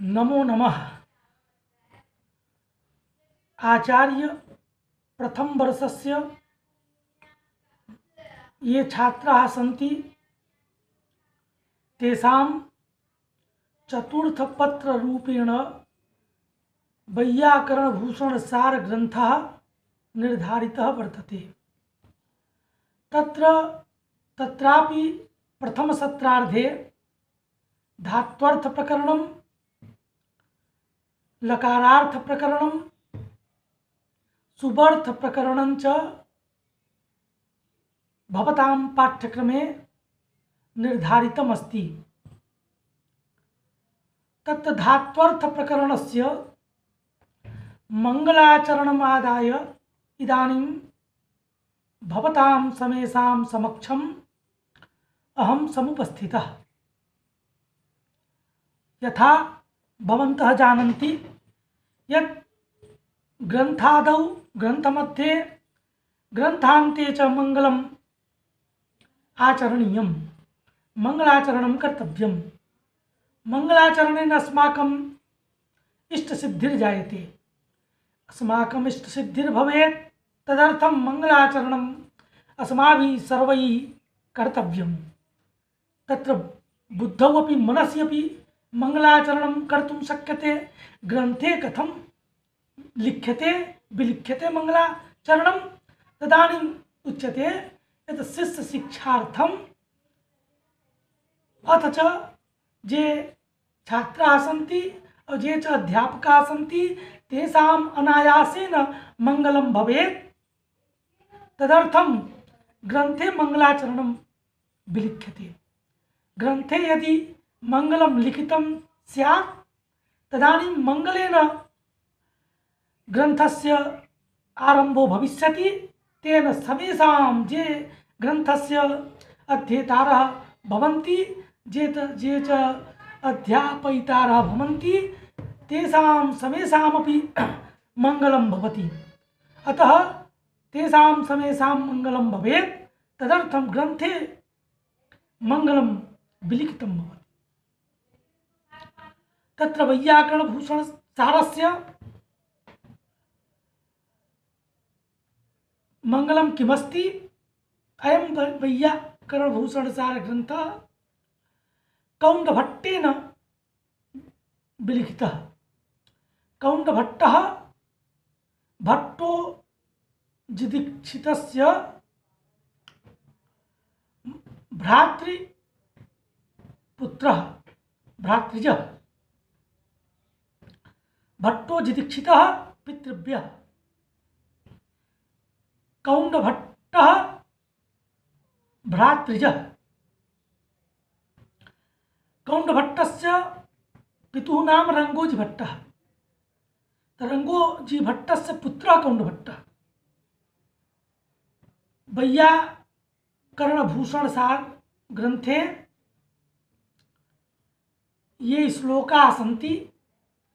नमो नमः। आचार्य प्रथम वर्षस्य ये छात्राः सन्ति, तेषां चतुर्थपत्ररूपेण वैयाकरणभूषणसारग्रन्थः निर्धारितः वर्तते। तत्र तत्रापि प्रथमसत्रार्धे धात्वर्थप्रकरणं लकारार्थप्रकरणं सुबर्थप्रकरणं च भवतां पाठ्यक्रमे निर्धारितमस्ति। तत्र धात्वर्थप्रकरणस्य मङ्गलाचरणमादाय इदानीं भवतां समेषां समक्षम् अहं समुपस्थितः। यथा भवन्तः जानन्ति यत् ग्रन्थादौ, ग्रन्थमध्ये, ग्रन्थान्ते च मङ्गलम् आचरणीयं मङ्गलाचरणं कर्तव्यं मङ्गलाचरणेन अस्माकम् इष्टसिद्धिर्जायते। अस्माकम् इष्टसिद्धिर्भवेत्, तदर्थं मङ्गलाचरणम् अस्माभिः सर्वैः कर्तव्यं तत्र बुद्धौ अपि मनसि अपि मङ्गलाचरणं कर्तुं शक्यते, ग्रन्थे कथं लिख्यते, विलिख्यते मङ्गलाचरणं तदानीम् उच्यते यत् शिष्यशिक्षार्थम् अथ च छात्राः सन्ति, ये च अध्यापकाः सन्ति, तेषाम् अनायासेन मङ्गलं ग्रन्थे मङ्गलाचरणं विलिख्यते। ग्रन्थे यदि मङ्गलं लिखितं स्यात्। तदानीं मङ्गलेन ग्रन्थस्य आरम्भो भविष्यति। तेन सर्वेषां जे ग्रन्थस्य अध्येतारः भवन्ति ये च ये च अध्यापयितारः भवन्ति, तेषां अतः तेषां समेषां मङ्गलं भवेत्। तदर्थं ग्रन्थे मङ्गलं विलिखितं भवति। तत्र वैयाकरणभूषणसारस्य मङ्गलं किमस्ति? अयं वै- वैयाकरणभूषणसारग्रन्थः कौण्डभट्टेन विलिखितः। कौण्डभट्टः भट्टो जिदीक्षितस्य भ्रातृपुत्रः भ्रातृजः। भट्टो जिदीक्षितः पितृभ्यः। कौण्डभट्टः भ्रातृजः। कौण्डभट्टस्य पितुः नाम रङ्गोजीभट्टः रङ्गोजीभट्टस्य पुत्रः कौण्डभट्टः वैयाकरणभूषणसार ग्रन्थे ये श्लोकाः सन्ति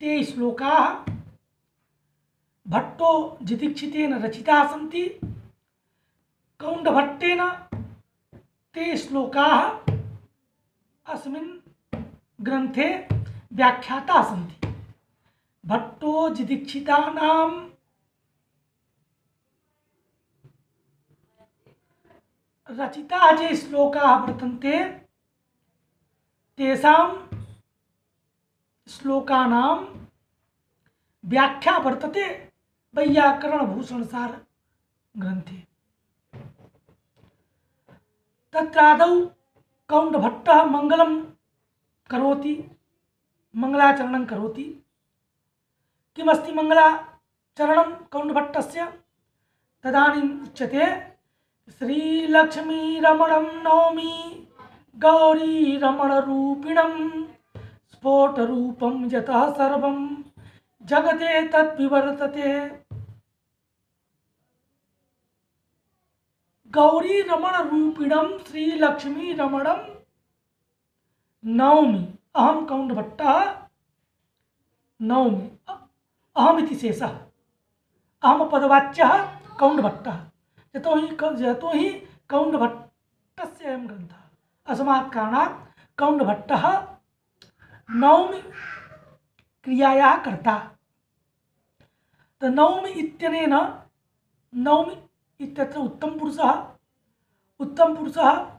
ते श्लोकाः। भट्टो जिदीक्षितेन रचिताः सन्ति। कौण्डभट्टेन ते श्लोकाः अस्मिन् ग्रन्थे व्याख्याताः सन्ति। भट्टो जिदीक्षितानां रचिताः ये श्लोकाः वर्तन्ते, तेषां श्लोकानां व्याख्या वर्तते वैयाकरण वैयाकरणभूषणसार ग्रन्थे तत्रादौ कौण्डभट्टः मङ्गलं करोति मङ्गलाचरणं करोति। किमस्ति मङ्गलाचरणं कौण्डभट्टस्य तदानीम् उच्यते, श्रीलक्ष्मीरमणं नौमि गौरीरमणरूपिणं स्फोटरूपं यतः सर्वं। जगते तद्विवर्तते। गौरीरमणरूपिणं श्रीलक्ष्मीरमणं। नौमि, अहं कौण्डभट्टः नौमि अहमिति शेषः। अहमपदवाच्यः कौण्डभट्टः यतोहि यतोहि कौण्डभट्टस्य अयं ग्रन्थः। अस्मात् कारणात् कौण्डभट्टः नौमि क्रियायाः कर्ता। तो नौमि इत्यनेन, नौमि इत्यत्र उत्तमपुरुषः उत्तमपुरुषः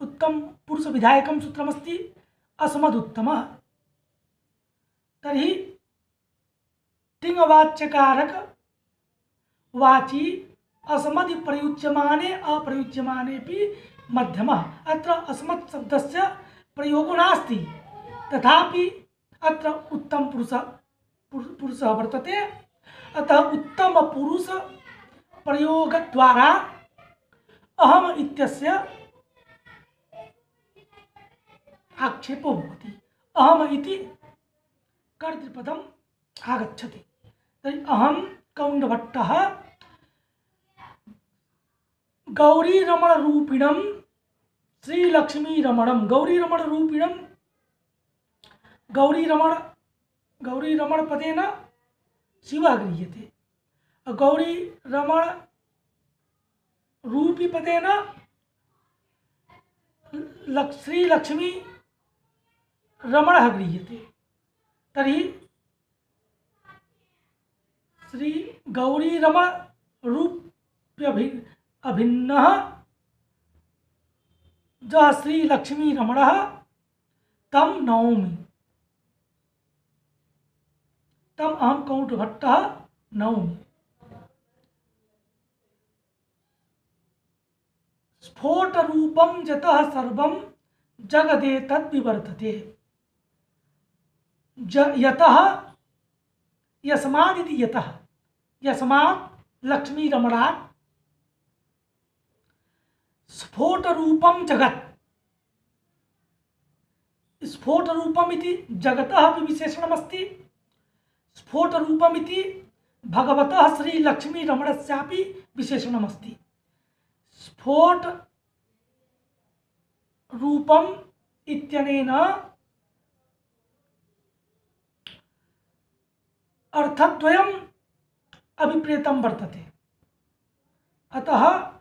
उत्तमपुरुषविधायकं सूत्रमस्ति, अस्मदुत्तमः। तर्हि तिङ्वाच्यकारक वाची अस्मदि प्रयुज्यमाने अप्रयुज्यमानेपि मध्यमः। अत्र अस्मत् शब्दस्य प्रयोगो नास्ति। तथापि अत्र उत्तमपुरुषः पुरुष पुरुषः वर्तते। अतः उत्तमपुरुष प्रयोगद्वारा अहम इत्यस्य आक्षेपो भवति। अहम इति कर्तृपदम् आगच्छति। तर्हि अहं कौण्डभट्टः गौरीरमणरूपिणं श्रीलक्ष्मीरमणं गौरीरमणरूपिणं गौरीरमण गौरीरमणपदेन शिवः गृह्यते। गौरीरमण रूपीपदेन लक् श्रीलक्ष्मी रमणः गृह्यते। तर्हि श्री गौरी रमण रूप्यभि अभिन्न ज श्री लक्ष्मी रमण तम नौमि। तम अहम कौट भट्ट नौमि। स्फोट रूपम जतः सर्वम जगदे तद विवर्तते यतः, यस्मादिति लक्ष्मी रमणात् स्फोट रूपम जगत। स्फोट रूपम जगतः विशेषणमस्ति। स्फोट रूपम भगवतः श्री लक्ष्मी रमणस्यापि विशेषणमस्ति। स्फोट रूपम इत्यनेन अर्थद्वयम् अभिप्रेतं वर्तते। अतः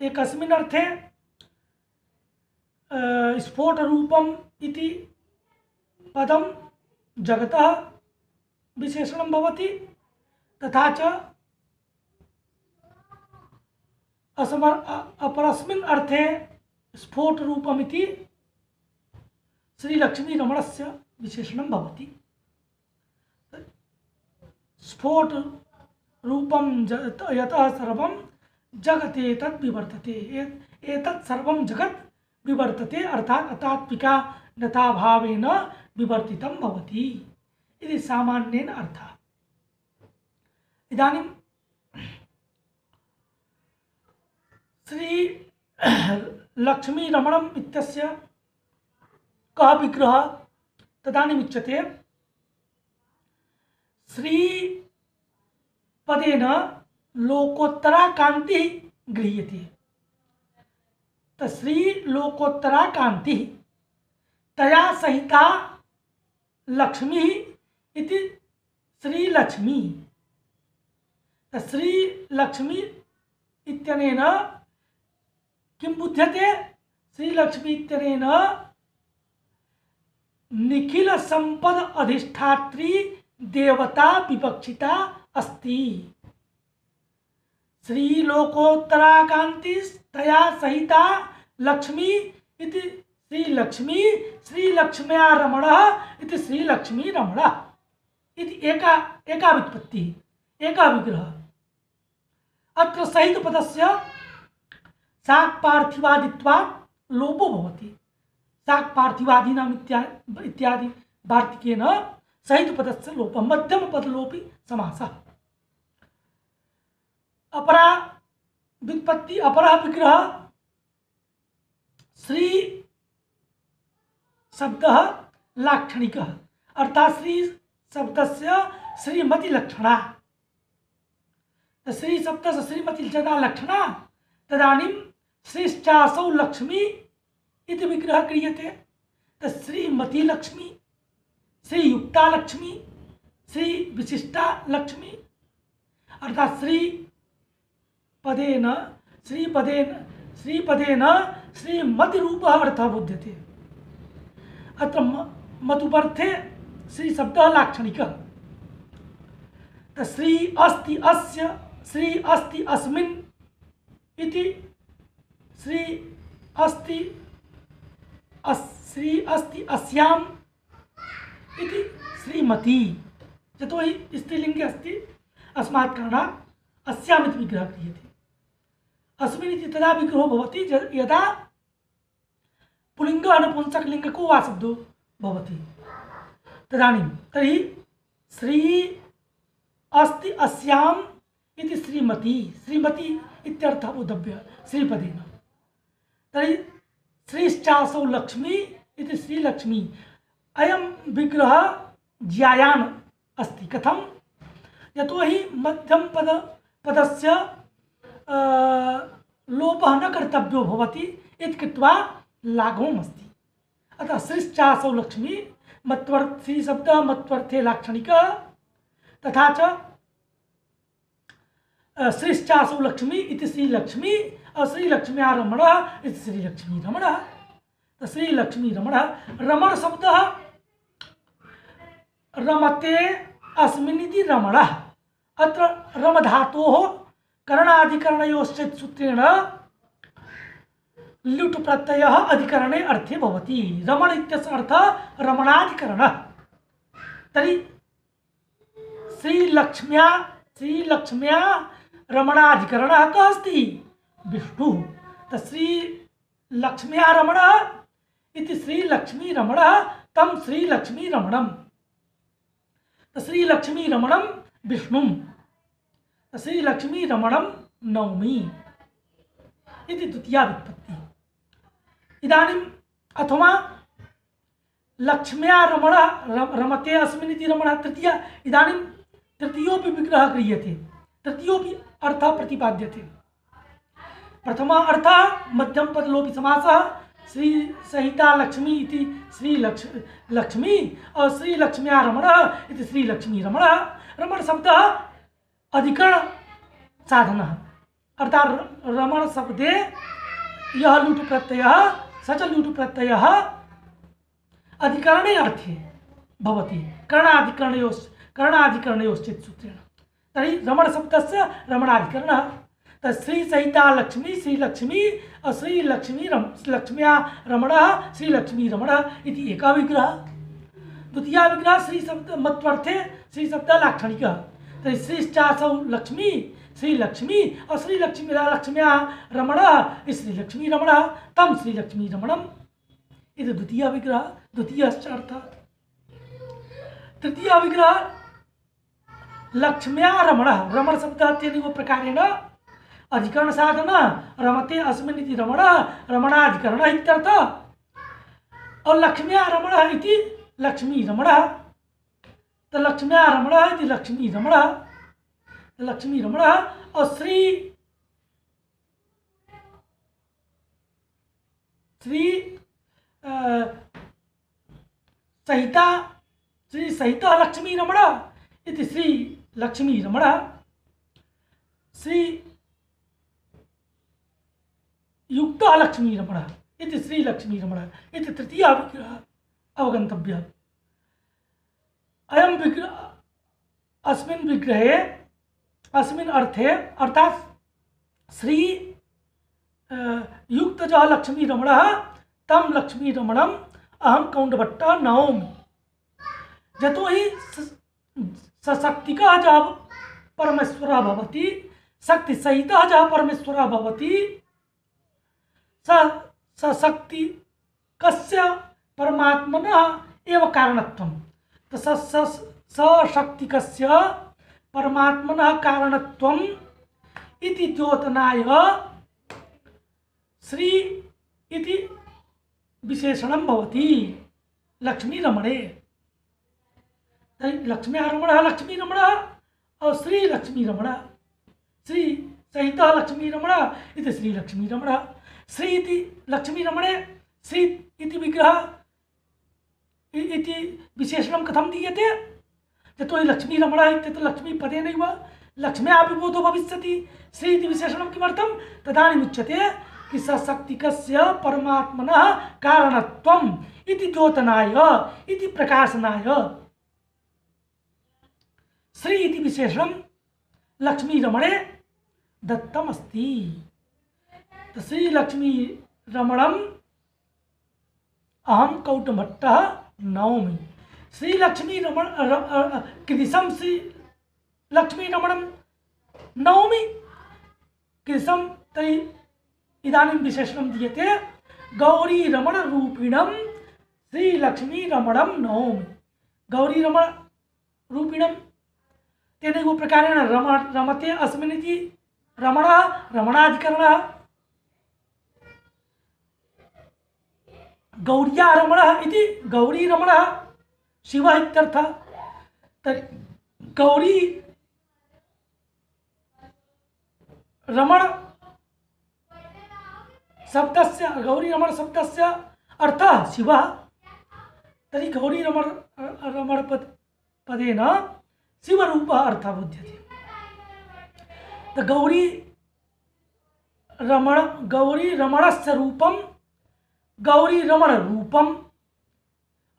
एकस्मिन् अर्थे स्फोटरूपम् इति पदं जगतः विशेषणं भवति, तथा च असमर अपरस्मिन् अर्थे स्फोटरूपमिति विशेषणं भवति। स्फोट रूपम यतः सर्वम जगत एतत् विवर्तते। एतत् सर्वम जगत विवर्तते, अर्थात अतात्विका नताभावेन विवर्तितं भवति। इति सामान्येन अर्थः। इदानीं श्री लक्ष्मीरमणम् इत्यस्य कः विग्रहः तदानीम् उच्यते श्री पदेन लोकोत्तरा कांति गृह्यते। तो श्री लोकोत्तरा कांति तया सहिता लक्ष्मी इति श्री लक्ष्मी तो श्री लक्ष्मी इत्यनेन किं बुध्यते? श्री लक्ष्मी इत्यनेन निखिल संपद अधिष्ठात्री देवता विवक्षिता अस्ति। श्रीलोकोत्तराकांति तया सहिता लक्ष्मी इति श्रीलक्ष्मी श्रीलक्ष्म्या रमण इति श्रीलक्ष्मी रमण इति एका एका व्युत्पत्तिः एकः विग्रहः अत्र सहितपदस्य साक्पार्थिवादित्वात् लोपो भवति। साक्पार्थिवादीनाम् इत्यादि इत्यादि वार्तिकेन सहित पदस्य लोप मध्यम पद लोपी समास। अपरा व्युत्पत्ति, अपरा विग्रह, श्री शब्द लाक्षणिक। अर्थात श्री शब्द से श्रीमती लक्षणा। श्री शब्द से श्रीमती जदा लक्षणा, तदानीं श्रीश्चासौ लक्ष्मी इति विग्रह क्रियते। तो श्रीमती लक्ष्मी, श्री युक्ता लक्ष्मी, श्री विशिष्टा लक्ष्मी, अर्थात श्री पदेन श्री पदेन श्री पदेन श्रीमति रूप अर्थ बुध्यते। अत्र मतुपर्थे श्री शब्द लाक्षणिक श्री अस्ति अस्य, श्री अस्ति अस्मिन् इति श्री अस्ति अस्, श्री अस्ति अस्याम इति श्रीमती। यतो हि स्त्रीलिङ्गे अस्ति, अस्मात् कारणात् अस्याम् इति विग्रहः क्रियते। अस्मिन् तदा विग्रहो भवति यदा पुलिङ्ग अनपुंसकलिङ्गको वा शब्दो भवति। तदानीं तर्हि श्री अस्ति अस्याम् इति श्रीमती श्रीमती इत्यर्थः बोधव्यः श्रीपदेन तर्हि श्रीश्चासौ लक्ष्मी इति श्रीलक्ष्मी अयं विग्रह ज्यायान् अस्ति। कथं? यतोहि मध्यमपद पदस्य अ, लोपः न कर्तव्यो भवति कृत्वा लाघवम् अतः श्रीश्चासौ लक्ष्मी, मत्वर्थ श्रीशब्दः मत्वर्थे लाक्षणिकः, तथा च श्रीश्चासौ लक्ष्मी इति श्रीलक्ष्मी और रमणः इति श्रीलक्ष्मी रमणः। श्रीलक्ष्मी रमणः, रमण शब्दः रमते अस्मिन् रमणः। अत्र रमधातोः करणाधिकरणयोश्चित् सूत्रेण ल्युट् प्रत्ययः अधिकरणे अर्थे भवति। रमण इत्यस्य अर्थः रमणाधिकरणः। तर्हि श्रीलक्ष्म्या श्रीलक्ष्म्या रमणाधिकरणः कः अस्ति? विष्णुः। त श्रीलक्ष्म्या रमणः इति श्रीलक्ष्मीरमणः तं श्रीलक्ष्मीरमणं त श्रीलक्ष्मीरमणं विष्णुं त श्रीलक्ष्मीरमणं नौमि इति द्वितीया व्युत्पत्तिः इदानीम् अथवा लक्ष्म्या रमणः रम- रमते अस्मिन् इति रमणः तृतीया, इदानीं तृतीयोपि विग्रहः क्रियते तृतीयोपि अर्थः प्रतिपाद्यते। मध्यम अर्थः मध्यमपदलोपि समासः, श्री सहिता लक्ष्मी इति श्रीलक्ष लक्ष्मी और श्रीलक्ष्म्या रमणः इति श्रीलक्ष्मी रमणः, रमण शब्दः अधिकरण साधनः अर्थात् रमण शब्दे यह लुट प्रत्ययः स च लुट प्रत्ययः अधिकरणे अर्थे भवति। करणाधिकरणयोस्, करणाधिकरणयोश्चित् सूत्रेण। तर्हि रमणशब्दस्य रमणाधिकरणः तत् श्रीसहिता लक्ष्मी श्रीलक्ष्मी श्रीलक्ष्मी रम, लक्ष्म्या रमणः श्रीलक्ष्मी रमणः इति एकः विग्रहः। द्वितीयः विग्रहः श्रीशब्द मत्वर्थे श्रीशब्दः लाक्षणिकः तर्हि श्रीश्चासौ लक्ष्मी श्रीलक्ष्मी और श्रीलक्ष्मी लक्ष्म्या रमणः इति श्रीलक्ष्मी रमणः तं श्रीलक्ष्मी रमणम्। इति द्वितीयः विग्रहः द्वितीयश्च अर्थः तृतीयः विग्रहः, लक्ष्म्या रमणः, रमण शब्दः प्रकारेण अधिकरण साधन, रमते अस्मिन् रमण रमणः, रमणाधिकरणः इत्यर्थः। और लक्ष्म्या रमणः इति लक्ष्मी रमणः। तो लक्ष्म्या रमणः इति लक्ष्मी रमणः। लक्ष्मी रमणः और श्री श्री सहिता श्री सहिता लक्ष्मी रमणः इति श्री लक्ष्मी रमणः। श्री युक्त लक्ष्मी रमणः इति श्री लक्ष्मी रमणः इति तृतीयः विग्रहः अवगन्तव्यः अयं विग्रह अस्मिन् विग्रहे अस्मिन् अर्थे अर्थात् श्री अ, युक्तजः लक्ष्मीरमणः तं लक्ष्मीरमणम् अहं कौण्डभट्टः नौमि यतोहि स- सशक्तिकः जः परमेश्वरः भवति शक्तिसहितः जः परमेश्वरः भवति सशक्ति कस्य परमात्मनः एव कारणत्वं स स- सशक्तिकस्य परमात्मनः कारणत्वम् इति द्योतनाय श्री इति विशेषणं भवति लक्ष्मीरमणे। लक्ष्म्यारमणः लक्ष्मीरमणः और श्रीलक्ष्मीरमणः, श्री सहितः लक्ष्मीरमणः इति श्रीलक्ष्मीरमणः, श्री इति लक्ष्मीरमणे, श्री इति विग्रहः इति विशेषणं कथं दीयते? यतोहि लक्ष्मीरमणः इत्यत्र लक्ष्मीपदेनैव लक्ष्म्यापि बोधो भविष्यति। श्री इति विशेषणं किमर्थं? तदानीमुच्यते कि सशक्तिकस्य परमात्मनः कारणत्वम् इति द्योतनाय, इति प्रकाशनाय। श्री इति विशेषणं लक्ष्मीरमणे दत्तमस्ति। श्रीलक्ष्मीरमणम् अहं कौटभट्टः नौमि श्रीलक्ष्मीरमण कृदिशं श्रीलक्ष्मीरमणं नौमि कृशं तर्हि इदानीं विशेषणं दीयते गौरीरमणरूपिणं श्रीलक्ष्मीरमणं नौमि। गौरीरमणरूपिणं तेनैव प्रकारेण रम, रमते अस्मिन् रमण रमणः, रमणाधिकरणः। गौर्यारमणः इति गौरीरमणः शिवः इत्यर्थः। गौरी रमण शब्दस्य गौरी रमण शब्दस्य अर्थः शिवः। तर्हि गौरी रमण रमण पद पदेन शिवरूपः अर्थः बुध्यते। गौरी रमण गौरी रमणस्य रूपं गौरी रमण रूपम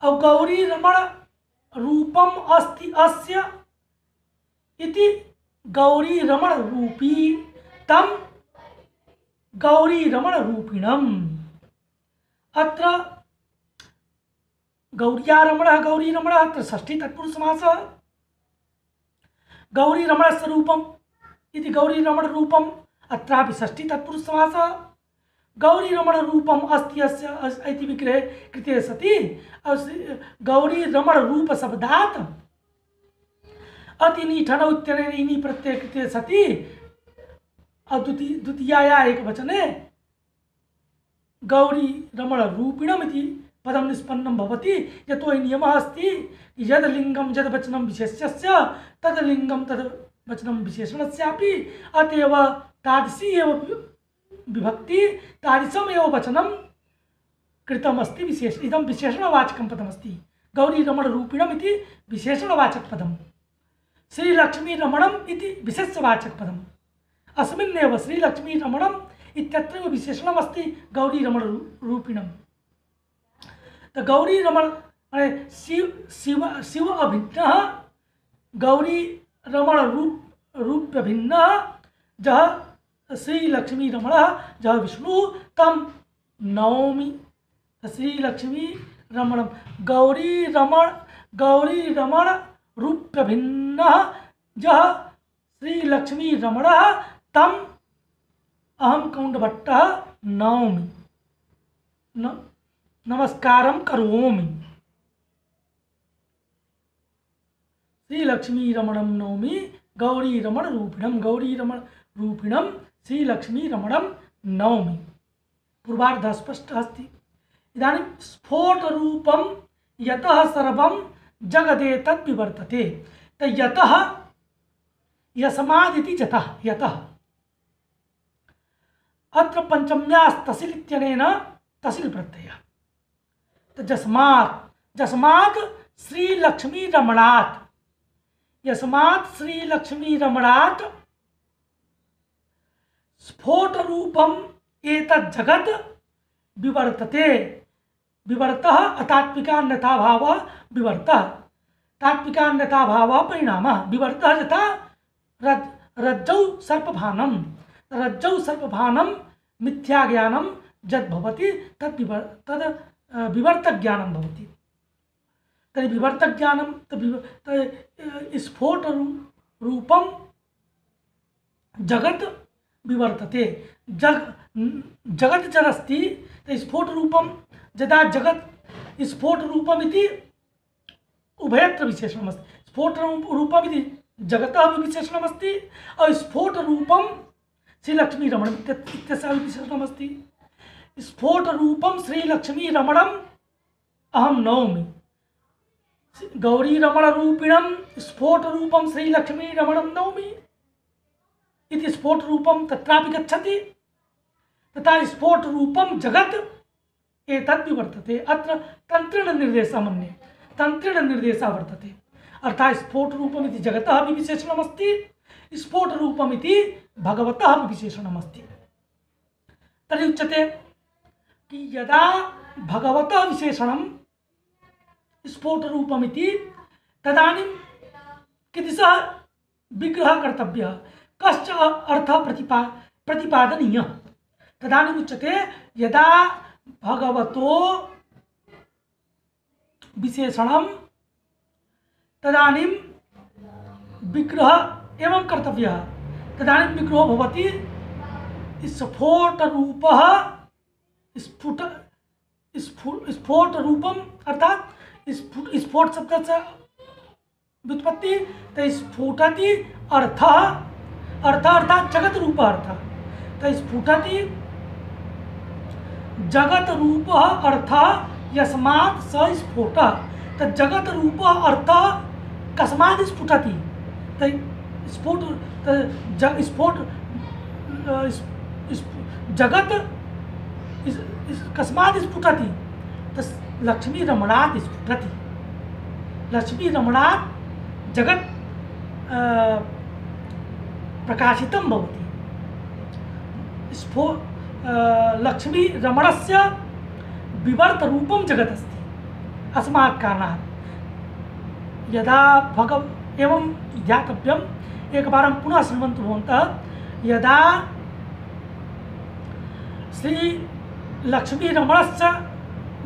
और गौरी रमण रूपम अस्ति अस्य इति गौरी रमण रूपी तम गौरी रमण रूपिणम अत्र गौर्यारमण गौरी रमण अत्र षष्ठी तत्पुरुष समासः गौरी रमण स्वरूपम इति गौरी रमण रूपम अत्रापि षष्ठी तत्पुरुष समासः गौरी रमण रूपम अस्ति अस्य इति विग्रहे कृते रूप शब्दात् अतिनि ठन इत्यनेन इनि प्रत्यय कृते सति। द्वितीय द्वितीयाया गौरी रमण इति पदम निष्पन्नं भवति। यतो नियमः अस्ति यद् लिङ्गं यद् वचनं विशेष्यस्य तद् लिङ्गं तद् वचनं विशेषणस्यापि अतएव तादृशी एव विभक्ति तादृशम एव वचनं कृतमस्ति विशेष इदं विशेषणवाचकं पदमस्ति। गौरी रमण रूपिणम् इति विशेषणवाचक पदम श्रीलक्ष्मी रमणम इति विशेषवाचक पदम अस्मिन्नेव श्रीलक्ष्मी रमणम इत्यत्र विशेषणमस्ति गौरी रमण रूपिणम तो गौरी रमण शिव शिव शिव अभिन्न गौरी रमण रूप रूप भिन्न जह श्री रमण जह विष्णु तम नवमी श्री लक्ष्मी रमण। गौरी रमण गौरी रमण रूप भिन्न जह श्री लक्ष्मी रमण तम अहम कौंडभट्ट नौमी न, नमस्कारम करोमि। श्री लक्ष्मी रमणम नौमी गौरी रमण रूपिणम गौरी रमण रूपिणम श्री लक्ष्मी रमणम नौमी पूर्वार्ध स्पष्ट अस्ति इदानीं स्फोट रूपम यतः सर्वं जगदेतत् विवर्तते तो यतः यस्मादिति जतः, यतः। अत्र पंचम्यास तसिल इत्यनेन तसिल प्रत्यय जस्मात् जस्मात् श्री लक्ष्मी रमणात्। यस्मात् श्री स्फोट रूपम एतत् जगत विवर्तते। विवर्त अतात्विकान्यथा भाव विवर्त। तात्विकान्यथा भाव परिणाम। विवर्त यथा रज्जौ सर्पभानम रज्जौ सर्पभानम मिथ्या ज्ञानम जद भवति तद तद विवर्तक ज्ञानम भवति। तर्हि विवर्तक ज्ञानम स्फोट रूपम जगत विवर्तते। जग, जगत जदस्ति स्फोट रूपम जदा जगत स्फोट रूपम इति उभयत्र विशेषणमस्ति। जगतः विशेषणमस्ति और स्फोट रूपम श्रीलक्ष्मी रमण इत्यस्य विशेषणमस्ति। स्फोट रूपम श्रीलक्ष्मी रमणम अहम नौमि। गौरी रमण रूपिणम स्फोट रूपम श्रीलक्ष्मी रमणम नौमि। इति स्फोट रूपम तत्रापि गच्छति, तथा स्फोट रूपम जगत एतद् विवर्तते। अत्र तंत्रेण निर्देशः मन्ये तंत्रेण निर्देशः वर्तते अर्थात स्फोट रूपमिति जगतः अपि विशेषणमस्ति, स्फोट रूपमिति भगवतः अपि विशेषणमस्ति। तर्हि उच्यते कि यदा भगवतः विशेषणं स्फोटरूपमिति तदानीं कीदृशः विग्रहः कर्तव्यः? कश्च अर्थः प्रतिपा प्रतिपादनीयः। तदानीम् उच्यते यदा भगवतो विशेषणं, तदानीं विग्रह एवं कर्तव्य। तदानीं विग्रहो स्फोटरूपः, स्फुट स्फुट स्फोट रूपम अर्थात स्फुट स्फोट शब्द से व्युत्पत्ति तो अर्थ अर्थ अर्थात जगत रूप अर्थ तो स्फुटति जगत रूप अर्थ यस्मात् स स्फोट तो जगत रूप अर्थ कस्मात् स्फुटति तो स्फोट तो जग स्फोट जगत कस्मात् स्फुटति तस् लक्ष्मी रमणात् स्फुटति लक्ष्मी रमणात् जगत् अ, प्रकाशितं भवति। स्फो लक्ष्मी रमणस्य विवर्तरूपं जगत् अस्ति अस्मात् कारणात्। यदा भगव, एवं ध्यातव्यम् एकवारं पुनः शृण्वन्तु भवन्तः, यदा श्री लक्ष्मीरमणस्य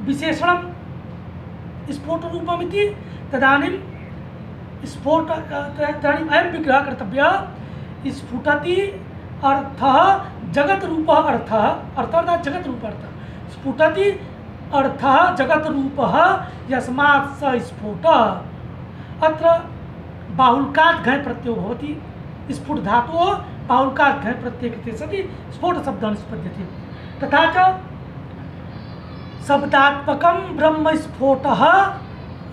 विशेषणं स्फोटरूपमिति तदानीं स्फोट तदानीम् अयं विग्रहः कर्तव्यः स्फुटति अर्थः जगद्रूपः अर्थः अर्थः, अर्थात् जगद्रूपः अर्थः। स्फुटति अर्थः जगद्रूपः यस्मात् स स्फोटः। अत्र बाहुल्कात् घय प्रत्ययो भवति। स्फुट धातोः बाहुल्कात् घय प्रत्यय सति, स्फोट शब्दः निष्पद्यते। तथा च शब्दात्मकं ब्रह्मस्फोटः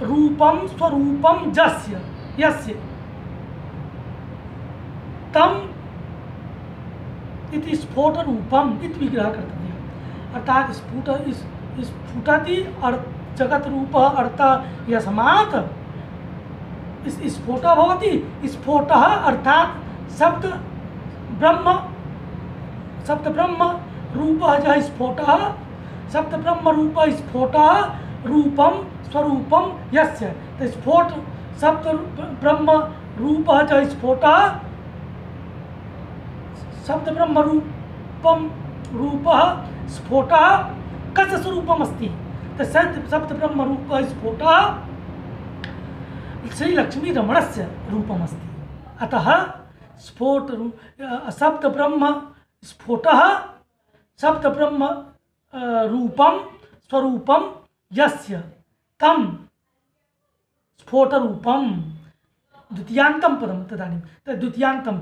रूपं स्वरूपं जस्य, यस्य। तम इति स्फोटरूपम इति विग्रह कर्तव्य। अर्थात स्फुट, इस स्फुटति अर् जगत रूप अर्थ यस्मात् इस स्फोट भवति, स्फोट अर्थात शब्द ब्रह्म शब्द ब्रह्म रूप जः स्फोटः शब्द ब्रह्म रूप स्फोटः रूपम स्वरूपम यस्य। तो स्फोट शब्द ब्रह्म रूप जः स्फोटः शब्द ब्रह्म रूपम रूप स्फोट कस्य स्वरूपम अस्ति शब्द ब्रह्म रूप स्फोट श्री लक्ष्मी रमणस्य रूपम अस्ति अतः स्फोट शब्द ब्रह्म स्फोटः शब्द ब्रह्म रूपम स्वरूपम यस्य तम स्फोटरूपम द्वितीयांतम पदम तदानीं। तद् द्वितीयांतं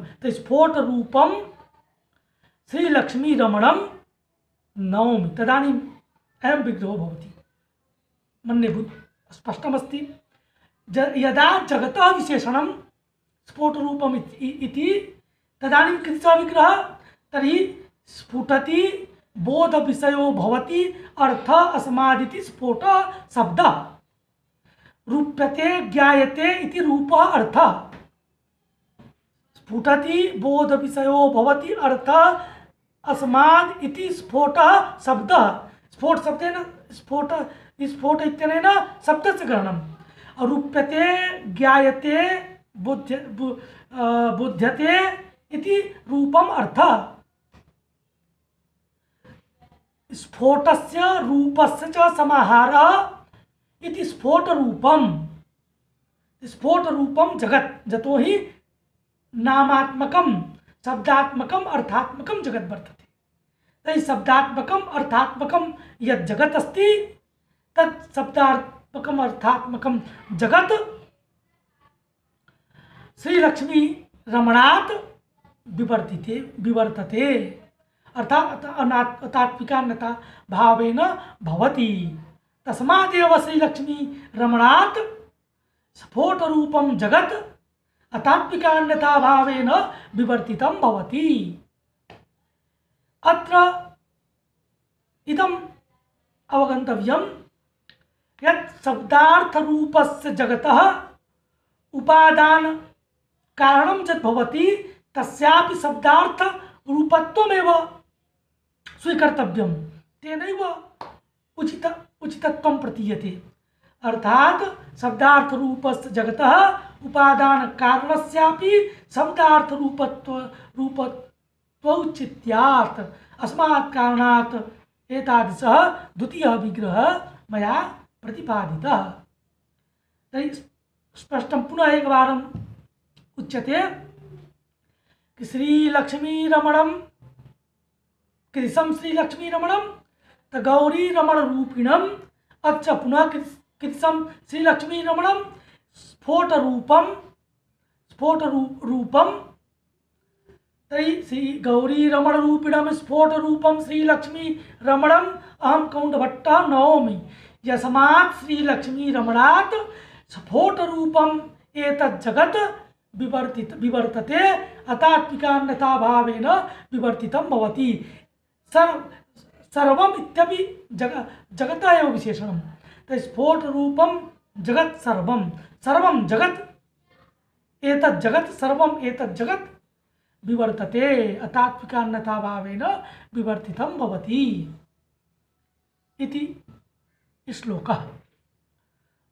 तत् स्फोटरूपं श्रीलक्ष्मीरमणं नौमि तदानीम् अयं विग्रहो भवति। मन्ये स्पष्टमस्ति। यदा जगत विशेषण स्फोटरूपम् इति तदानीं कीदृशः विग्रहः, तर्हि स्फुटति, बोधविषयो भवति, अर्थ अस्मादिति स्फोट शब्द। रूप्यते, ज्ञायते इति रूपः अर्थः। स्फुटति बोध विषयो भवति, अर्थ अस्माद् इति स्फोटः शब्दः। स्फोट शब्देन स्फोट स्फोट इत्यनेन शब्दस्य ग्रहणं रूप्यते ज्ञायते बुद्ध बु, अ, बुध्यते इति रूपम् अर्थः। स्फोटस्य रूपस्य च समाहारः इति स्फोटरूपं स्फोटरूपं जगत् यतो हि नामात्मकं शब्दात्मकम अर्थात्मकम जगत वर्तते। तर्हि शब्दात्मकम अर्थात्मकम यत् जगत् अस्ति, तत् शब्दात्मकम जगत्। श्रीलक्ष्मी रमणात् विवर्तिते, विवर्तते। अर्थात् अनात् तात्विकान्यता भावेन भवति। तस्मादेव श्रीलक्ष्मी रमणात् स्फोटरूपं जगत्। अतात्विकान्यता भावेन विवर्तितं भवति। अत्र इदम् अवगन्तव्यं यत् शब्दार्थरूपस्य जगतः उपादान कारणं यत् भवति, तस्यापि शब्दार्थरूपत्वमेव स्वीकर्तव्यं। तेनैव उचित उचितत्वं प्रतीयते। अर्थात शब्दार्थ रूपस्य जगतः उपादान कारणस्यापि शब्दार्थ रूपत्व रूपत्वौचित्यात्। अस्मात् कारणात् एतादृशः द्वितीयः विग्रहः मया प्रतिपादितः। तर्हि स्पष्टं पुनः एकवारम् उच्यते। कि श्रीलक्ष्मीरमणं कृशं श्रीलक्ष्मीरमणं त गौरीरमणरूपिणम् अच्च पुनः कृशं श्रीलक्ष्मीरमणं स्फोटरूपं स्फोटरूपं तर्हि श्री गौरीरमणरूपिणं स्फोटरूपं श्रीलक्ष्मीरमणम्। अहं कौण्डभट्टः नवमि यस्मात् श्रीलक्ष्मीरमणात् स्फोटरूपम् एतत् जगत् विवर्तित, विवर्तते। अतात्मिकान्यता भावेन विवर्तितं भवति। सर्व सर्वम इत्यपि जग जगत एव विशेषणं तर्हि स्फोटरूपं जगत् सर्वं सर्वं जगत्, एतत् जगत्, सर्वम् एतत् जगत्। विवर्तते अतात्विकान्यता भावेन विवर्तितं भवति इति श्लोकः।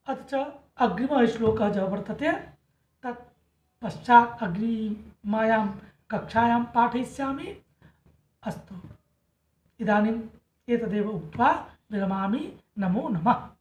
अथ अग्रिमः श्लोकः च वर्तते, तत् पश्चात् अग्रिमायां कक्षायां पाठयिष्यामि। अस्तु। इदानीम् एतदेव उक्त्वा विरमामि। नमो नमः।